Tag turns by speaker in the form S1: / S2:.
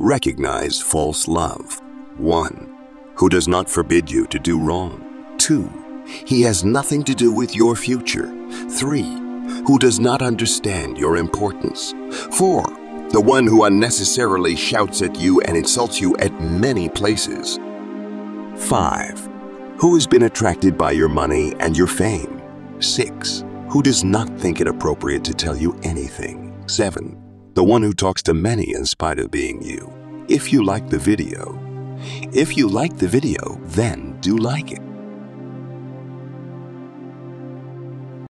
S1: Recognize false love. 1. Who does not forbid you to do wrong. 2. He has nothing to do with your future. 3. Who does not understand your importance. 4. The one who unnecessarily shouts at you and insults you at many places. 5. Who has been attracted by your money and your fame. 6. Who does not think it appropriate to tell you anything. 7. The one who talks to many in spite of being you. If you like the video, if you like the video, then do like it.